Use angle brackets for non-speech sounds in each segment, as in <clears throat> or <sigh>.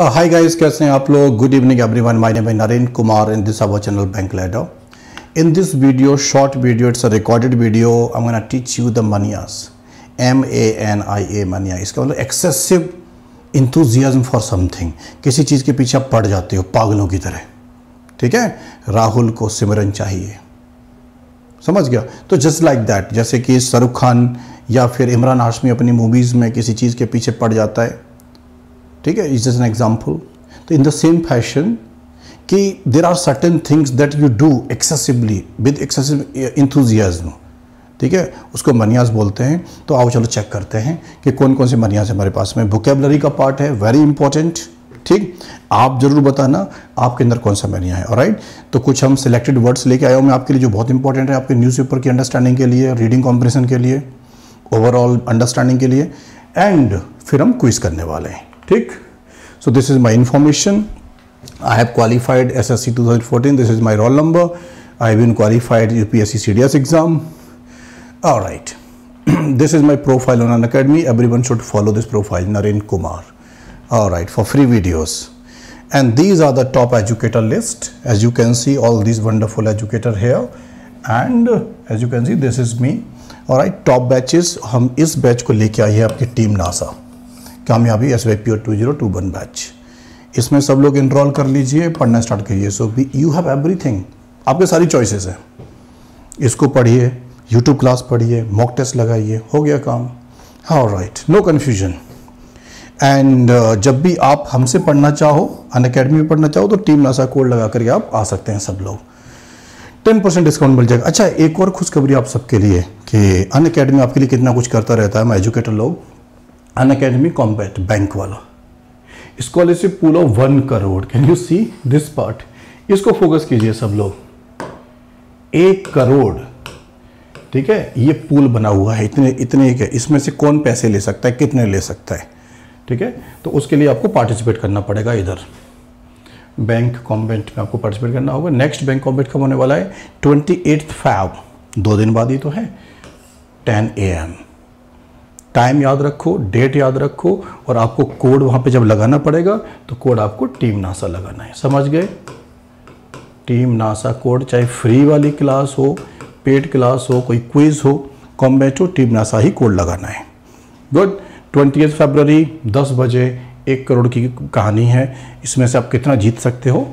Hi guys कैसे हैं आप लोग? Good evening everyone my name is Naren Kumar in this channel, bank ladder. In this video, short video, it's a recorded video. I'm going to teach you the manias. M a n i a mania इसका मतलब excessive enthusiasm for something. किसी चीज़ के पीछे आप पड़ जाते हो, पागलों की तरह। ठीक है? राहुल को सिमरन चाहिए। समझ गया? तो जस्ट लाइक दैट जैसे कि शाहरुख खान या फिर इमरान हाशमी अपनी मूवीज़ में किसी चीज़ के पीछे पड़ जाता है ठीक है इज़ जस्ट एन एग्ज़ाम्पल तो इन द सेम फ़ैशन कि there are certain things that you do excessively with excessive enthusiasm ठीक है, उसको मनियाज बोलते हैं तो आओ चलो चेक करते हैं कि कौन कौन से मनियाज हमारे पास में। वोकेबलरी का पार्ट है वेरी इंपॉर्टेंट ठीक? आप ज़रूर बताना, आपके अंदर कौन सा मनिया है राइट तो कुछ हम सिलेक्टेड वर्ड्स लेके आया हूँ मैं आपके लिए जो बहुत इंपॉर्टेंट है, आपके न्यूज़पेपर की अंडरस्टैंडिंग के लिए रीडिंग कॉम्पिटिशन के लिए ओवरऑल अंडरस्टैंडिंग के लिए एंड फिर हम क्विज करने वाले हैं। ठीक so this is my information I have qualified SSC 2014. This is my roll number. I have been qualified UPSC CDS exam. All right. this <clears throat> is my profile on an academy. Everyone should follow this profile, Naren Kumar. All right, for free videos. And these are the top educator list. As you can see, all these wonderful educator here. And uh, as you can see, this is me. All right, top batches. हम इस batch को लेके आई है आपकी team NASA कामयाबी S Y P O two zero two one batch. इसमें सब लोग इनरोल कर लीजिए, पढ़ना स्टार्ट करिए। So be you have everything आपके सारी चॉइसेस हैं। इसको पढ़िए यूट्यूब क्लास पढ़िए मॉक टेस्ट लगाइए, हो गया काम। हाँ राइट नो कन्फ्यूज़न एंड जब भी आप हमसे पढ़ना चाहो अन अकेडमी में पढ़ना चाहो तो टीम नासा कोड लगा करके आप आ सकते हैं सब लोग। टेन परसेंट डिस्काउंट मिल जाएगा। अच्छा एक और खुशखबरी आप सबके लिए कि अन अकेडमी आपके लिए कितना कुछ करता रहता है। मैं एजुकेटर लोग अन अकेडमी कॉम्पैट बैंक वाला। Scholarship pool of one crore. Can you see this part इसको फोकस कीजिए सब लोग। एक करोड़। ठीक है? ये पूल बना हुआ है। इतने इतने एक है इसमें से कौन पैसे ले सकता है? कितने ले सकता है? ठीक है? तो उसके लिए आपको पार्टिसिपेट करना पड़ेगा इधर। बैंक कॉम्बेंट में आपको पार्टिसिपेट करना होगा। नेक्स्ट बैंक कॉम्बेंट कब होने वाला है? ट्वेंटी एट्थ फैब दो दिन बाद ही तो है। टेन ए एम टाइम याद रखो डेट याद रखो और आपको कोड वहाँ पे जब लगाना पड़ेगा तो कोड आपको टीम नासा लगाना है। समझ गए? टीम नासा कोड चाहे फ्री वाली क्लास हो पेड क्लास हो, कोई क्विज हो कॉम्बैट टीम नासा ही कोड लगाना है। गुड ट्वेंटी फरवरी दस बजे, एक करोड़ की कहानी है। इसमें से आप कितना जीत सकते हो?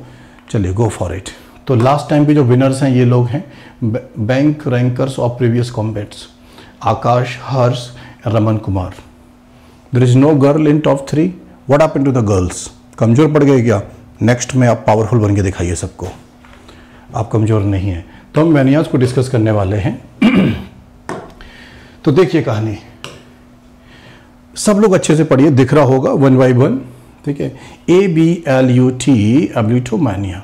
चलिए गो फॉर इट तो लास्ट टाइम के जो विनर्स हैं, ये लोग हैं bank rankers of previous combats Akash, Harsh Raman Kumar there is no girl in top three what आप टू द गर्ल्स कमज़ोर पड़ गए क्या? नेक्स्ट में आप पावरफुल बन के दिखाइए सबको। आप कमज़ोर नहीं हैं। तो हम मैनियाज को डिस्कस करने वाले हैं। तो देखिए कहानी। सब लोग अच्छे से पढ़िए, दिख रहा होगा, वन बाई वन। ठीक है? A B L U T ablutomania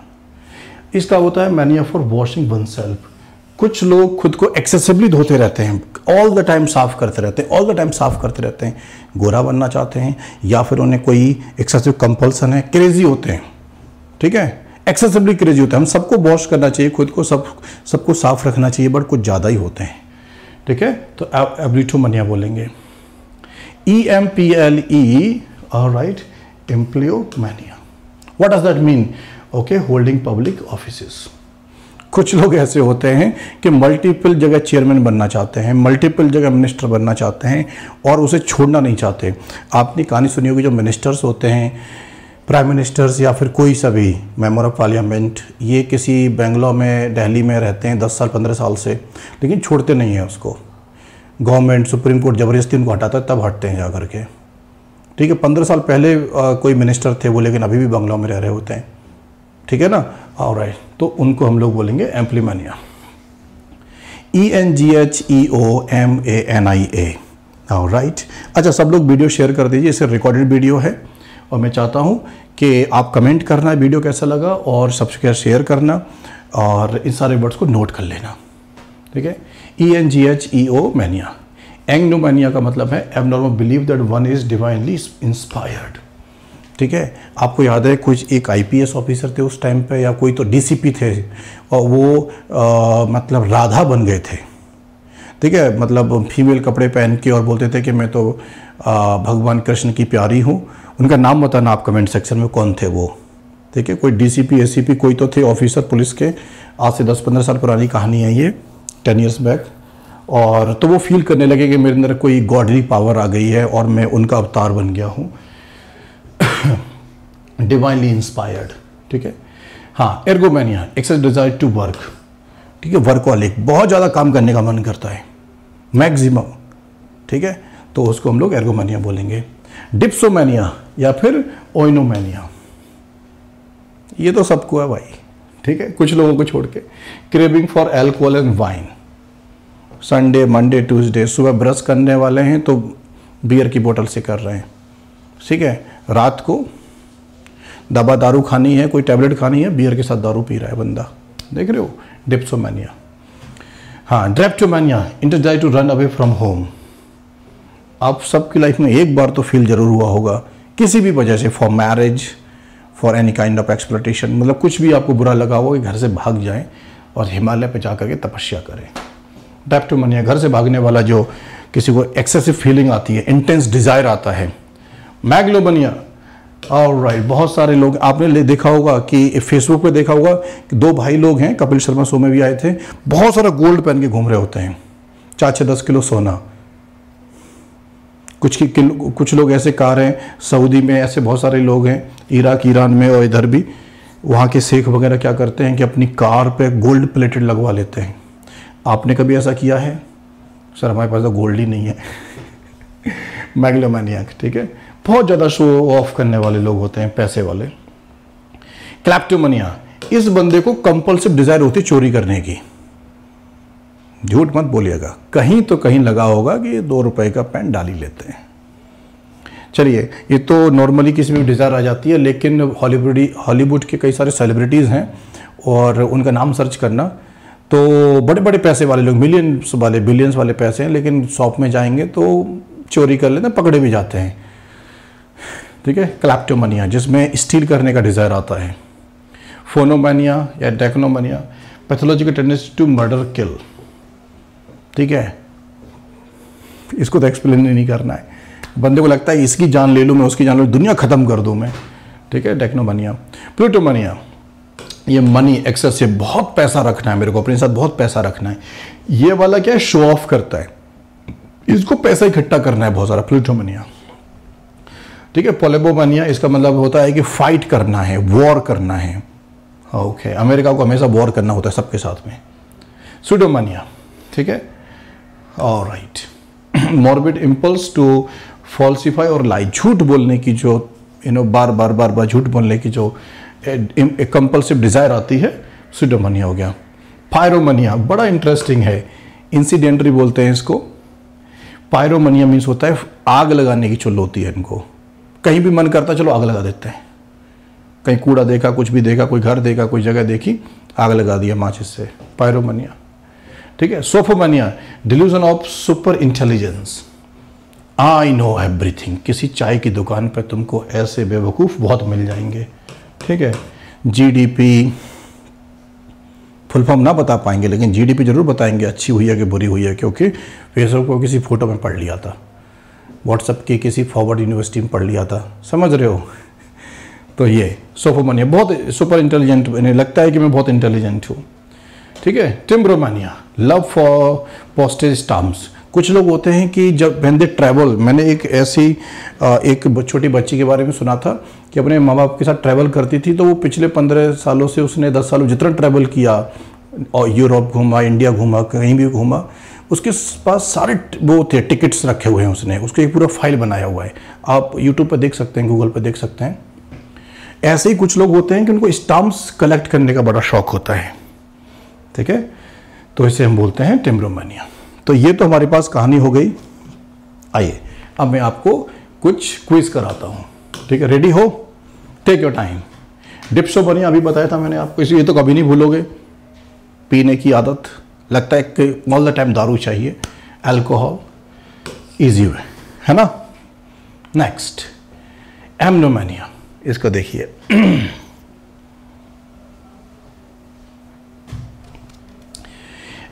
इसका होता है mania for washing oneself कुछ लोग खुद को एक्सेसिवली धोते रहते हैं ऑल द टाइम साफ़ करते रहते हैं ऑल द टाइम साफ़ करते रहते हैं। गोरा बनना चाहते हैं, या फिर उन्हें कोई एक्सेसिव कंपल्सन है क्रेजी होते हैं। ठीक है? एक्सेसिवली क्रेजी होते हैं। हम सबको वॉश करना चाहिए, खुद को सब, सबको साफ़ रखना चाहिए बट कुछ ज़्यादा ही होते हैं। ठीक है? तो एब्रिटो मनिया बोलेंगे। E M P L E right empleomania what does that mean okay holding public office कुछ लोग ऐसे होते हैं कि मल्टीपल जगह चेयरमैन बनना चाहते हैं मल्टीपल जगह मिनिस्टर बनना चाहते हैं और उसे छोड़ना नहीं चाहते। आपने कहानी सुनी होगी जो मिनिस्टर्स होते हैं प्राइम मिनिस्टर्स या फिर कोई सा भी मेंबर ऑफ़ पार्लियामेंट ये किसी बेंगलोर में दिल्ली में रहते हैं दस साल पंद्रह साल से लेकिन छोड़ते नहीं हैं उसको। गवर्नमेंट सुप्रीम कोर्ट ज़बरदस्ती उनको हटाता है तब हटते हैं जा कर के। ठीक है पंद्रह साल पहले आ, कोई मिनिस्टर थे वो लेकिन अभी भी बंगलों में रह रहे होते हैं। ठीक है ना? और राइट तो उनको हम लोग बोलेंगे empleomania. E N G H E O M A N I A right अच्छा सब लोग वीडियो शेयर कर दीजिए इसे रिकॉर्डेड वीडियो है। और मैं चाहता हूँ कि आप कमेंट करना, वीडियो कैसा लगा, और सब्सक्राइब शेयर करना, और इन सारे वर्ड्स को नोट कर लेना। ठीक है? E N G H E O mania entheomania का मतलब है abnormal believe that one is divinely inspired ठीक है? आपको याद है कुछ एक आईपीएस ऑफिसर थे उस टाइम पे या कोई तो डीसीपी थे और वो आ, मतलब राधा बन गए थे। ठीक है? मतलब फीमेल कपड़े पहन के और बोलते थे कि मैं तो भगवान कृष्ण की प्यारी हूँ। उनका नाम बताना आप कमेंट सेक्शन में कौन थे वो। ठीक है? कोई डीसीपी एसीपी कोई तो थे ऑफिसर पुलिस के। आज से 10-15 साल पुरानी कहानी है ये टेन ईयर्स बैक और तो वो फील करने लगे कि मेरे अंदर कोई गॉडली पावर आ गई है और मैं उनका अवतार बन गया हूँ। डिवाइनली इंस्पायर्ड ठीक है? हाँ ergomania excess desire to work ठीक है? वर्कॉलिक बहुत ज़्यादा काम करने का मन करता है। मैक्सिमम ठीक है? तो उसको हम लोग एर्गोमेनिया बोलेंगे। डिप्सोमेनिया या फिर ओइनोमैनिया ये तो सबको है भाई। ठीक है? कुछ लोगों को छोड़ के। Craving for alcohol and wine Sunday Monday Tuesday सुबह ब्रश करने वाले हैं तो बियर की बोतल से कर रहे हैं। ठीक है? रात को दवा दारू खानी है, कोई टैबलेट खानी है बियर के साथ दारू पी रहा है बंदा। देख रहे हो? डिप्सोमैनिया हाँ drapetomania इंटरजाई to run away from home आप सबकी लाइफ में एक बार तो फील ज़रूर हुआ होगा, किसी भी वजह से for marriage for any kind of exploitation मतलब कुछ भी आपको बुरा लगा हो कि घर से भाग जाएँ और हिमालय पे जा करके तपस्या करें। डेप्टोमनिया घर से भागने वाला जो किसी को एक्सेसिव फीलिंग आती है इंटेंस डिज़ायर आता है। मैग्लोबनिया और राइट right, बहुत सारे लोग आपने देखा होगा कि फेसबुक पे देखा होगा कि दो भाई लोग हैं कपिल शर्मा शो में भी आए थे। बहुत सारा गोल्ड पहन के घूम रहे होते हैं। चार छः दस किलो सोना। कुछ की कुछ लोग ऐसे कार हैं सऊदी में ऐसे बहुत सारे लोग हैं इराक ईरान में और इधर भी। वहाँ के शेख वगैरह क्या करते हैं कि अपनी कार पे गोल्ड प्लेटेड लगवा लेते हैं। आपने कभी ऐसा किया है? सर हमारे पास तो गोल्ड ही नहीं है। <laughs> मैग्लोमैनियक ठीक है? बहुत ज़्यादा शो ऑफ़ करने वाले लोग होते हैं, पैसे वाले। क्लैप्टोमनिया इस बंदे को कंपल्सिव डिज़ायर होती चोरी करने की। झूठ मत बोलिएगा। कहीं तो कहीं लगा होगा कि दो रुपए का पेन डाल ही लेते हैं। चलिए, ये तो नॉर्मली किसी में डिज़ायर आ जाती है, लेकिन हॉलीवुड हॉलीवुड के कई सारे सेलिब्रिटीज़ हैं और उनका नाम सर्च करना तो बड़े बड़े पैसे वाले लोग मिलियंस वाले बिलियंस वाले पैसे हैं, लेकिन शॉप में जाएँगे तो चोरी कर लेते हैं, पकड़े भी जाते हैं। ठीक है? क्लैप्टोमनिया जिसमें स्टील करने का डिज़ायर आता है। फोनोमनिया या dacnomania pathological tendency to murder kill ठीक है? इसको तो एक्सप्लेन नहीं करना है। बंदे को लगता है इसकी जान ले लूँ, मैं उसकी जान लूँ दुनिया ख़त्म कर दूँ मैं। ठीक है? टेक्नोमनिया प्लूटोमनिया ये मनी एक्सेस से बहुत पैसा रखना है मेरे को, अपने साथ बहुत पैसा रखना है। ये वाला क्या है? शो ऑफ़ करता है। इसको पैसा इकट्ठा करना है बहुत सारा। प्लूटोमनिया ठीक है पोलेबोमनिया इसका मतलब होता है कि फाइट करना है वॉर करना है। ओके अमेरिका को हमेशा वॉर करना होता है सबके साथ में। सुडोमानिया ठीक है? और right morbid impulse to falsify or lie झूठ बोलने की जो यू नो बार बार बार बार झूठ बोलने की जो एक कंपल्सिव डिज़ायर आती है सुडोमनिया हो गया। पायरोमनिया बड़ा इंटरेस्टिंग है। इंसिडेंटरी बोलते हैं इसको। पायरोमनिया मीन्स होता है आग लगाने की चुल होती है इनको। कहीं भी मन करता चलो आग लगा देते हैं। कहीं कूड़ा देखा, कुछ भी देखा, कोई घर देखा, कोई जगह देखी, आग लगा दिया माचिस से। पायरोमनिया। ठीक है? Sophomania. Delusion of super intelligence I know everything किसी चाय की दुकान पर तुमको ऐसे बेवकूफ़ बहुत मिल जाएँगे। ठीक है? जीडीपी फुल फॉर्म ना बता पाएँगे, लेकिन जीडीपी ज़रूर बताएँगे, अच्छी हुई है कि बुरी हुई है, क्योंकि फेसबुक को किसी फ़ोटो में पढ़ लिया था। व्हाट्सअप की किसी फॉरवर्ड यूनिवर्सिटी में पढ़ लिया था। समझ रहे हो? तो ये सोफोमानिया बहुत सुपर इंटेलिजेंट मैंने लगता है कि मैं बहुत इंटेलिजेंट हूँ। ठीक है? Timbromania love for postage stamps कुछ लोग होते हैं कि जब वेन दे ट्रैवल मैंने एक ऐसी एक छोटी बच्ची के बारे में सुना था कि अपने माँ बाप के साथ ट्रैवल करती थी तो वो पिछले पंद्रह सालों से उसने दस सालों जितना ट्रैवल किया और यूरोप घूमा इंडिया घूमा, कहीं भी घूमा उसके पास सारे वो थे, टिकट्स रखे हुए हैं उसने। उसके एक पूरा फ़ाइल बनाया हुआ है। आप यूट्यूब पर देख सकते हैं गूगल पर देख सकते हैं। ऐसे ही कुछ लोग होते हैं कि उनको स्टाम्प्स कलेक्ट करने का बड़ा शौक होता है। ठीक है? तो इसे हम बोलते हैं टिम्ब्रोमानिया तो ये तो हमारे पास कहानी हो गई। आइए, अब मैं आपको कुछ क्विज कराता हूँ। ठीक है? रेडी हो? टेक योर टाइम डिप्सो बनी अभी बताया था मैंने आपको ये तो कभी नहीं भूलोगे। पीने की आदत। लगता है कि ऑल द टाइम दारू चाहिए अल्कोहल इजी वे है ना? नेक्स्ट एमनोमैनिया इसको देखिए।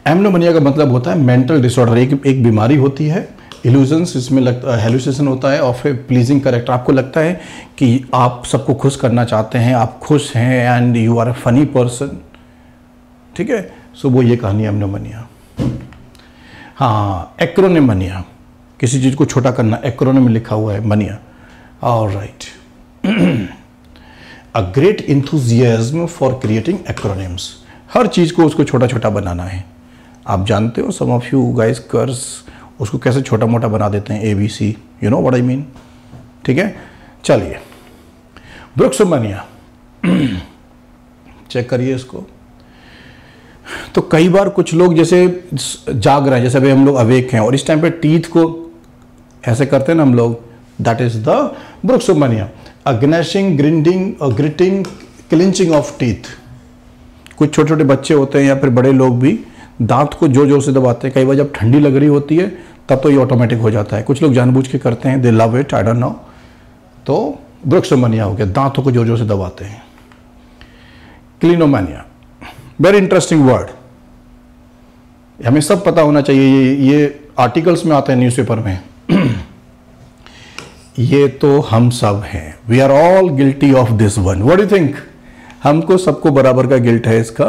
एमनोमनिया का मतलब होता है मेंटल डिसऑर्डर एक एक बीमारी होती है इल्यूजन्स इसमें लगता हेलुसिनेशन होता है और फिर प्लीजिंग करेक्टर आपको लगता है कि आप सबको खुश करना चाहते हैं, आप खुश हैं and you are a funny person ठीक है? सो वो ये कहानी हमने मनिया हाँ। एक्रोनिमनिया किसी चीज़ को छोटा करना एक्रोनिम लिखा हुआ है मनिया और right a great enthusiasm for creating acronyms हर चीज़ को उसको छोटा छोटा बनाना है। आप जानते हो सम ऑफ़ यू गाइस कर्स उसको कैसे छोटा मोटा बना देते हैं A B C you know what I mean ठीक है? चलिए। ब्रुक्समनिया चेक <clears throat> करिए इसको। तो कई बार कुछ लोग जैसे जाग रहे हैं, जैसे अभी हम लोग अवेक हैं, और इस टाइम पे टीथ को ऐसे करते हैं ना हम लोग that is the bruxomania gnashing grinding gritting clenching of teeth कुछ छोटे छोटे बच्चे होते हैं या फिर बड़े लोग भी, दांत को ज़ोर ज़ोर से दबाते हैं, कई बार जब ठंडी लग रही होती है, तब तो ये ऑटोमेटिक हो जाता है। कुछ लोग जानबूझ के करते हैं they love it I don't know तो ब्रुक्सोमनिया हो गया, दांतों को ज़ोर ज़ोर से दबाते हैं। क्लिनोमानिया वेरी इंटरेस्टिंग वर्ड हमें सब पता होना चाहिए ये ये आर्टिकल्स में आते हैं न्यूज़पेपर में। <clears throat> ये तो हम सब हैं। We are all guilty of this one what you think हमको सबको बराबर का गिल्ट है इसका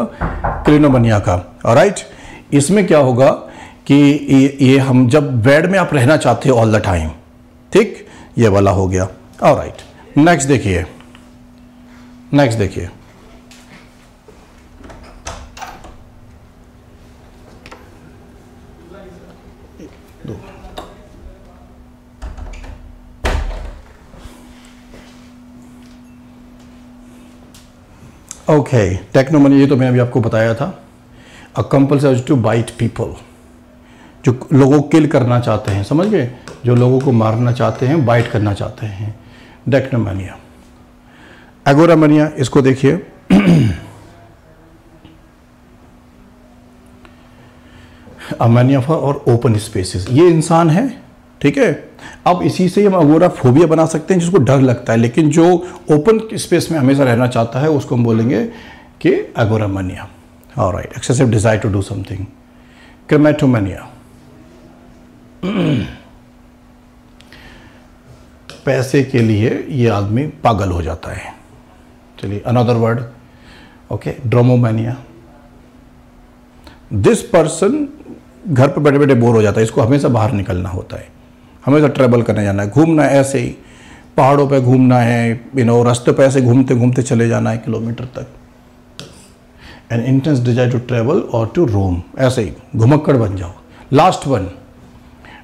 क्लिनोमनिया का। राइट इसमें क्या होगा कि ये, ये हम जब बेड में आप रहना चाहते हो ऑल द टाइम ठीक? ये वाला हो गया। और राइट नेक्स्ट देखिए। नेक्स्ट देखिए। ओके टेक्नोमनी ये तो मैंने अभी आपको बताया था। A compulsory to bite people जो लोगों को किल करना चाहते हैं, समझ गए? जो लोगों को मारना चाहते हैं बाइट करना चाहते हैं। डेक्नोमनिया एगोरामनिया इसको देखिए। अमेनिया और ओपन स्पेसिस ये इंसान है, ठीक है? अब इसी से हम अगोरा फोबिया बना सकते हैं, जिसको डर लगता है, लेकिन जो ओपन स्पेस में हमेशा रहना चाहता है, उसको हम बोलेंगे कि एगोरामनिया और right excessive desire to do something chrematomania पैसे के लिए ये आदमी पागल हो जाता है। चलिए another word okay dromomania this person घर पर बैठे बैठे बोर हो जाता है। इसको हमेशा बाहर निकलना होता है। हमेशा ट्रैवल करने जाना है। घूमना है ऐसे ही। पहाड़ों पे घूमना है। यू नो रास्ते पे ऐसे घूमते घूमते चले जाना है किलोमीटर तक। An intense desire to travel or to roam ऐसे ही। घुमक्कड़ बन जाओ। Last one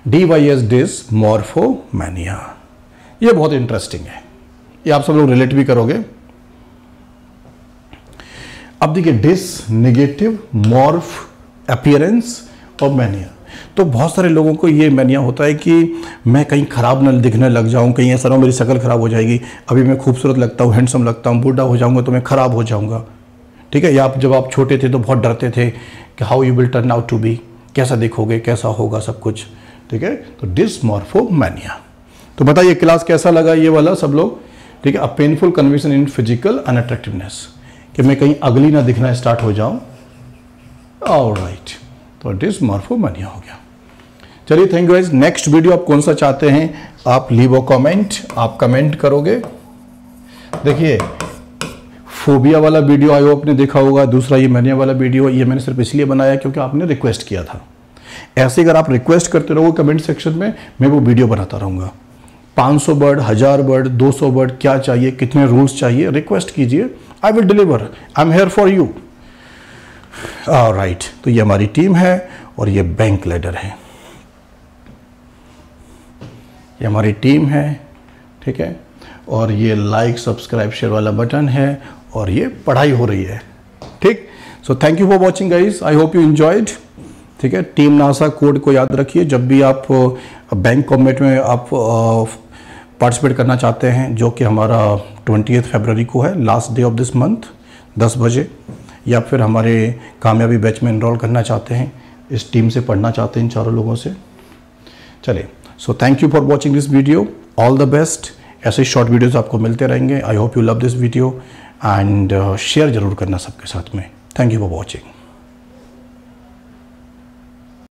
D Y S dys mania ये बहुत इंटरेस्टिंग है। ये आप सब लोग रिलेट भी करोगे। अब देखिए डिस नेगेटिव मॉर्फ अपियरेंस और मैनिया तो बहुत सारे लोगों को ये मैनिया होता है कि मैं कहीं ख़राब न दिखने लग जाऊँ, कहीं ऐसा ना मेरी शक्ल ख़राब हो जाएगी। अभी मैं खूबसूरत लगता हूँ हैंडसम लगता हूँ, बूढ़ा हो जाऊँगा तो मैं ख़राब हो जाऊँगा। ठीक है? या आप जब आप छोटे थे तो बहुत डरते थे कि how you will turn out to be कैसा दिखोगे, कैसा होगा सब कुछ। ठीक है? तो डिसमॉर्फो मैनिया तो बताइए क्लास कैसा लगा ये वाला सब लोग? ठीक है? A painful conviction in physical unattractiveness कि मैं कहीं अगली ना दिखना स्टार्ट हो जाऊँ। ऑल राइट तो इट इज़ डिसमॉर्फोमनिया हो गया। चलिए thank you guys next video आप कौन सा चाहते हैं, आप लीव कमेंट आप कमेंट करोगे। देखिए फोबिया वाला वीडियो आयो, आपने देखा होगा। दूसरा ये मैनिया वाला वीडियो ये मैंने सिर्फ़ इसलिए बनाया क्योंकि आपने रिक्वेस्ट किया था। ऐसे अगर आप रिक्वेस्ट करते रहोगे कमेंट सेक्शन में, मैं वो वीडियो बनाता रहूँगा। 500 वर्ड हज़ार वर्ड 200 वर्ड क्या चाहिए, कितने रूल्स चाहिए रिक्वेस्ट कीजिए। I will deliver I am here for you right तो ये हमारी टीम है और ये बैंक लेडर है। ये हमारी टीम है, ठीक है? और ये लाइक सब्सक्राइब शेयर वाला बटन है और ये पढ़ाई हो रही है, ठीक? So thank you for watching guys I hope you enjoyed ठीक है? टीम नासा कोड को याद रखिए। जब भी आप बैंक कॉमेट में आप पार्टिसिपेट करना चाहते हैं, जो कि हमारा ट्वेंटी फरवरी को है last day of this month दस बजे या फिर हमारे कामयाबी बैच में इनरोल करना चाहते हैं, इस टीम से पढ़ना चाहते हैं इन चारों लोगों से। चले so thank you for watching this video all the best ऐसे शॉर्ट वीडियोज़ आपको मिलते रहेंगे। I hope you love this video and share ज़रूर करना सबके साथ में। Thank you for watching